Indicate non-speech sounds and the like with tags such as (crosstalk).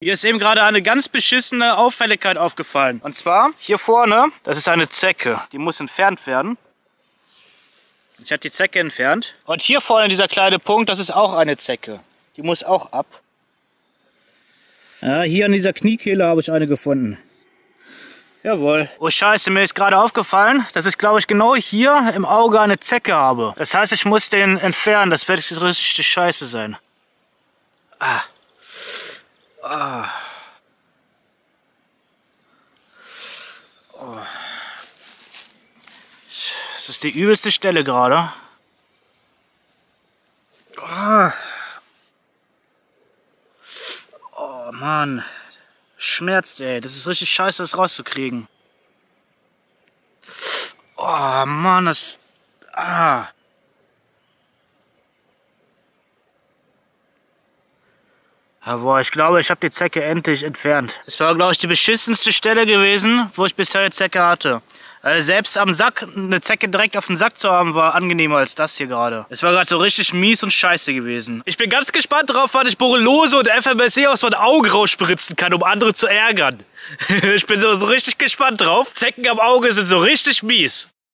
Mir ist eben gerade eine ganz beschissene Auffälligkeit aufgefallen. Und zwar hier vorne, das ist eine Zecke. Die muss entfernt werden. Ich habe die Zecke entfernt. Und hier vorne dieser kleine Punkt, das ist auch eine Zecke. Die muss auch ab. Ja, hier an dieser Kniekehle habe ich eine gefunden. Jawohl. Oh scheiße, mir ist gerade aufgefallen, dass ich glaube ich genau hier im Auge eine Zecke habe. Das heißt, ich muss den entfernen. Das wird richtig scheiße sein. Ah. Oh. Das ist die übelste Stelle gerade. Oh. oh Mann. Schmerzt, ey. Das ist richtig scheiße, das rauszukriegen. Oh Mann, das... Ah. Jawohl, ich glaube, ich habe die Zecke endlich entfernt. Es war, glaube ich, die beschissenste Stelle gewesen, wo ich bisher eine Zecke hatte. Also selbst am Sack, eine Zecke direkt auf den Sack zu haben, war angenehmer als das hier gerade. Es war gerade so richtig mies und scheiße gewesen. Ich bin ganz gespannt drauf, wann ich Borreliose und FMSE aus meinem Auge rausspritzen kann, um andere zu ärgern. (laughs) ich bin so, so richtig gespannt drauf. Zecken am Auge sind so richtig mies.